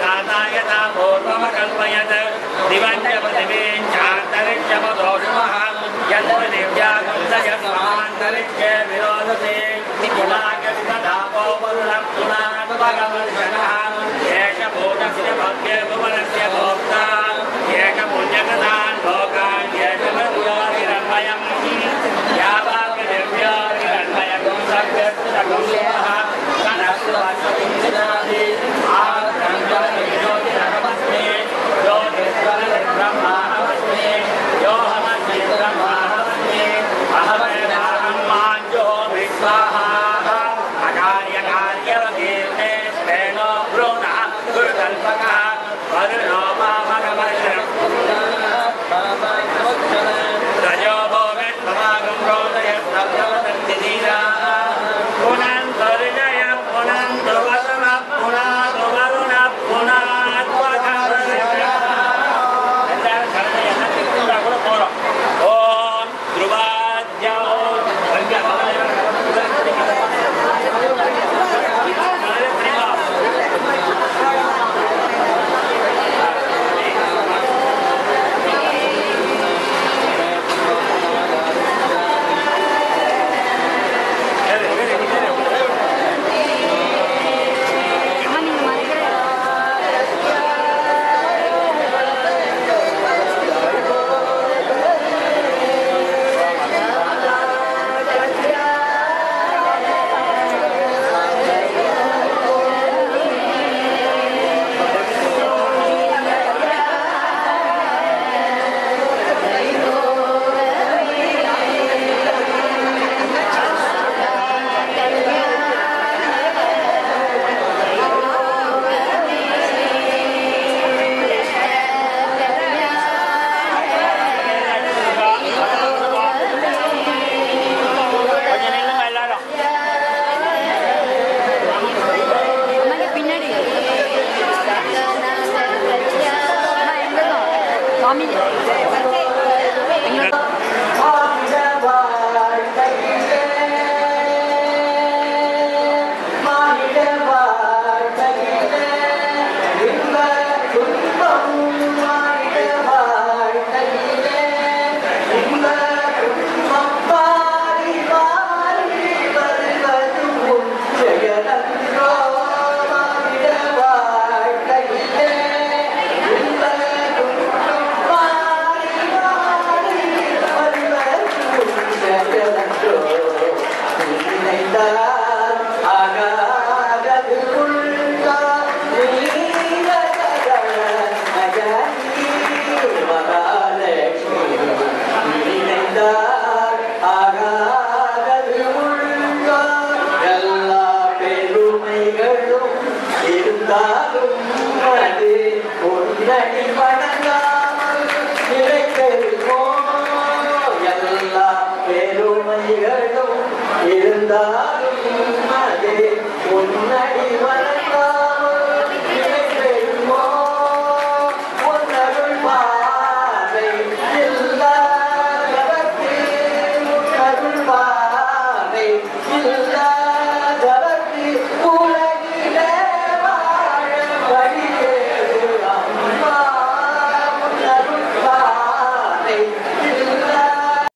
्राता यथा कल्पयत् दिवी चान्तरिच्यो विरोधते। भगवन् शनः एष भोज श्रीभ्य भुवनस्य भोक्ता। 말을 감사합니다.